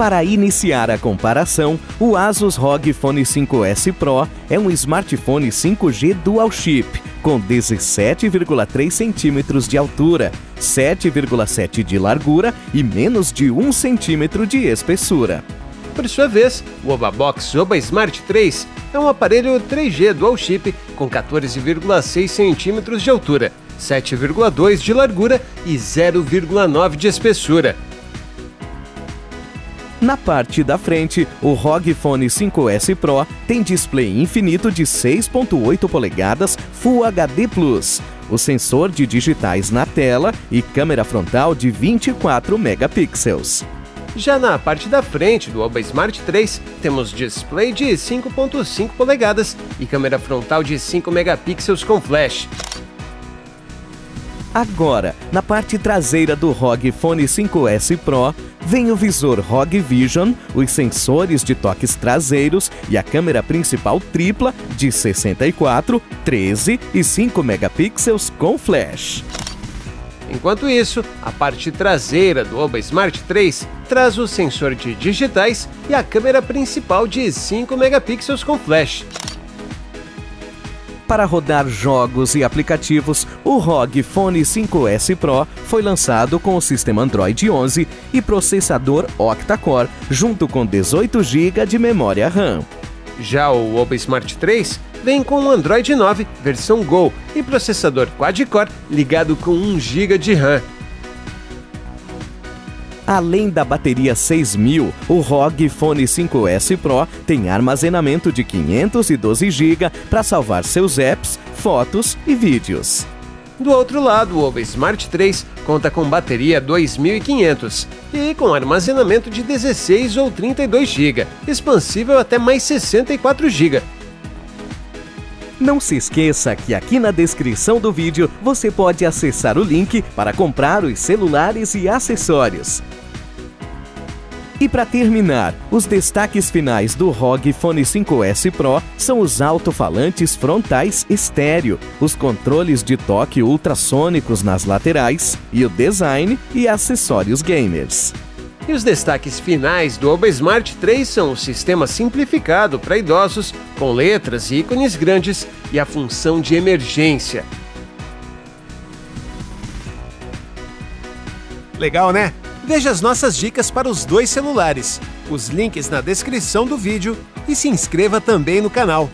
Para iniciar a comparação, o Asus ROG Phone 5S Pro é um smartphone 5G dual chip com 17,3 centímetros de altura, 7,7 de largura e menos de 1 centímetro de espessura. Por sua vez, o Obabox Oba Smart 3 é um aparelho 3G dual chip com 14,6 centímetros de altura, 7,2 de largura e 0,9 de espessura. Na parte da frente, o ROG Phone 5S Pro tem display infinito de 6.8 polegadas Full HD+, o sensor de digitais na tela e câmera frontal de 24 megapixels. Já na parte da frente do Oba Smart 3, temos display de 5.5 polegadas e câmera frontal de 5 megapixels com flash. Agora, na parte traseira do ROG Phone 5S Pro, vem o visor ROG Vision, os sensores de toques traseiros e a câmera principal tripla de 64, 13 e 5 megapixels com flash. Enquanto isso, a parte traseira do Oba Smart 3 traz o sensor de digitais e a câmera principal de 5 megapixels com flash. Para rodar jogos e aplicativos, o ROG Phone 5S Pro foi lançado com o sistema Android 11 e processador octa-core, junto com 18 GB de memória RAM. Já o Oba Smart 3 vem com o Android 9 versão Go e processador quad-core ligado com 1 GB de RAM. Além da bateria 6000, o ROG Phone 5S Pro tem armazenamento de 512 GB para salvar seus apps, fotos e vídeos. Do outro lado, o Oba Smart 3 conta com bateria 2500 e com armazenamento de 16 ou 32 GB, expansível até mais 64 GB. Não se esqueça que aqui na descrição do vídeo você pode acessar o link para comprar os celulares e acessórios. E para terminar, os destaques finais do ROG Phone 5S Pro são os alto-falantes frontais estéreo, os controles de toque ultrassônicos nas laterais e o design e acessórios gamers. E os destaques finais do Oba Smart 3 são o sistema simplificado para idosos, com letras e ícones grandes e a função de emergência. Legal, né? Veja as nossas dicas para os dois celulares, os links na descrição do vídeo e se inscreva também no canal.